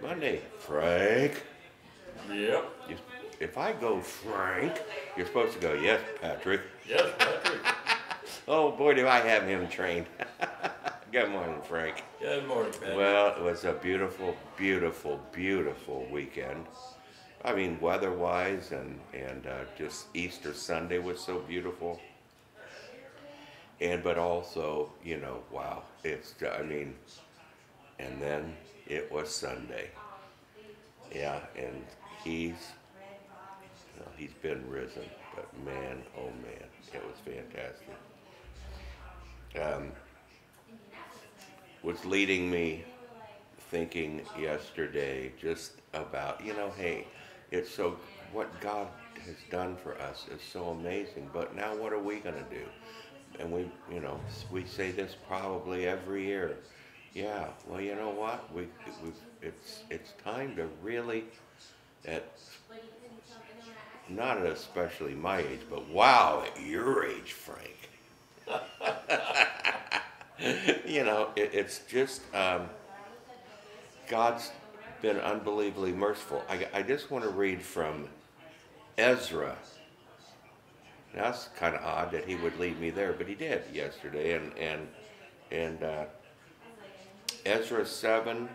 Monday, Frank. Yep. You, if I go Frank, you're supposed to go, yes, Patrick. Yes, Patrick. Oh boy, do I have him trained. Good morning, Frank. Good morning, Patrick. Well, it was a beautiful, beautiful, beautiful weekend. I mean, weather-wise, and and uh, just Easter Sunday was so beautiful. And but also, you know, wow, it's I mean, and then it was Sunday. Yeah, and he's he's been risen, but man, oh man, it was fantastic. Um, was leading me thinking yesterday just about you know hey it's so what god has done for us is so amazing but now what are we going to do and we you know we say this probably every year yeah well you know what we, we it's it's time to really at not especially my age but wow at your age frank you know, it, it's just um, God's been unbelievably merciful. I, I just want to read from Ezra. That's kind of odd that he would lead me there, but he did yesterday, and and and uh, Ezra seven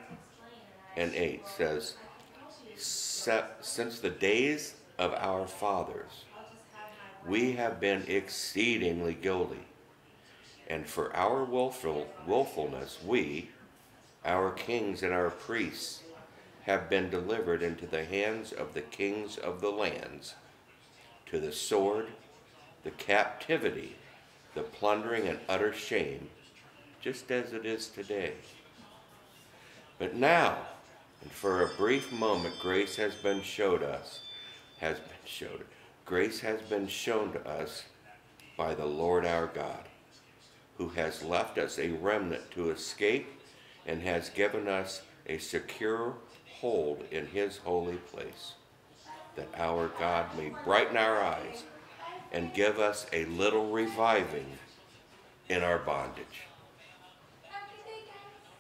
and eight says, "Since the days of our fathers, we have been exceedingly guilty." And for our willful, willfulness, we, our kings and our priests, have been delivered into the hands of the kings of the lands, to the sword, the captivity, the plundering and utter shame, just as it is today. But now, and for a brief moment, grace has been showed us, has been showed, grace has been shown to us by the Lord our God who has left us a remnant to escape and has given us a secure hold in his holy place, that our God may brighten our eyes and give us a little reviving in our bondage.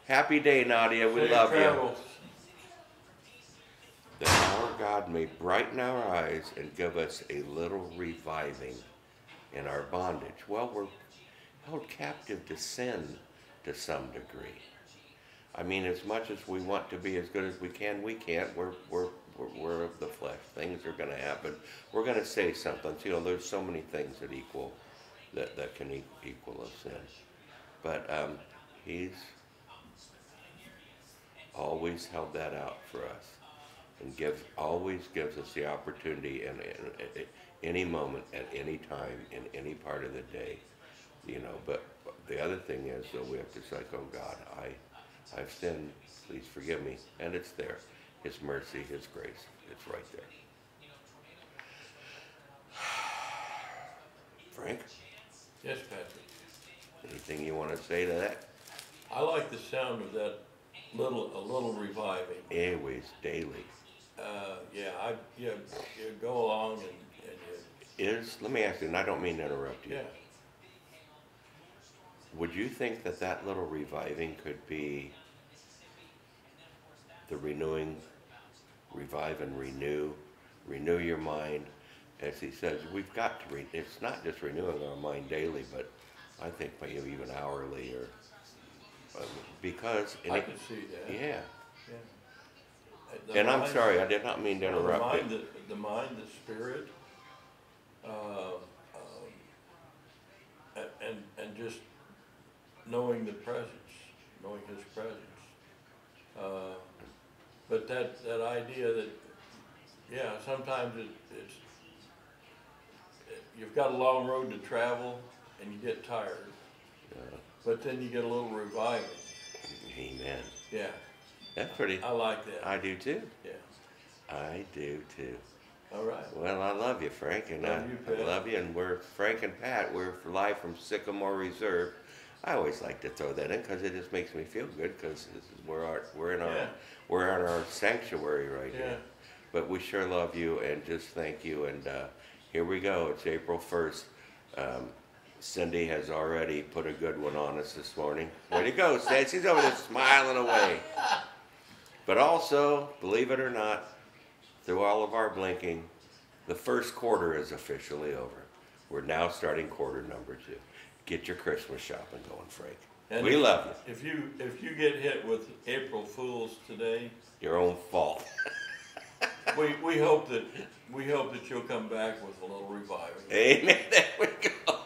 Happy day, Nadia. We Safe love travels. you. That our God may brighten our eyes and give us a little reviving in our bondage. Well, we're held captive to sin to some degree. I mean, as much as we want to be as good as we can, we can't. We're, we're, we're, we're of the flesh. Things are going to happen. We're going to say something. You know, there's so many things that equal, that, that can equal a sin. But um, he's always held that out for us and gives, always gives us the opportunity in, in, in any moment, at any time, in any part of the day you know, but the other thing is, though, we have to say, oh God, I, I've sinned, please forgive me. And it's there. His mercy, His grace, it's right there. Frank, Yes, Patrick. anything you want to say to that? I like the sound of that little, a little reviving. Airways daily. Uh, yeah, I, you, you go along and, and Is, let me ask you, and I don't mean to interrupt you, you. yeah. Would you think that that little reviving could be the renewing, revive and renew, renew your mind? As he says, we've got to, re- it's not just renewing our mind daily, but I think maybe even hourly or, because. I could see that. Yeah, yeah. And I'm sorry, I did not mean to well, the interrupt mind, the, the mind, the spirit, uh, um, and, and just knowing the presence, knowing his presence. Uh, But that, that idea that, yeah, sometimes it, it's, it- you've got a long road to travel and you get tired, Uh, but then you get a little revival. Amen. Yeah, That's pretty, I like that. I do too. Yeah, I do too. all right. Well, I love you, Frank, and Love I, you, I love you, and we're Frank and Pat. We're live from Sycamore Reserve. I always like to throw that in because it just makes me feel good because this is where our we're in our Yeah. we're in our sanctuary right Yeah. here. But we sure love you and just thank you. And uh, here we go. It's April first. Um, Cindy has already put a good one on us this morning. Way to go, Cindy. She's over there smiling away. But also, believe it or not, through all of our blinking, the first quarter is officially over. We're now starting quarter number two. Get your Christmas shopping going, Frank. And we if- love you. If you, if you get hit with April Fools today, Your own fault. we, we hope that, we hope that you'll come back with a little revival. Amen. There we go.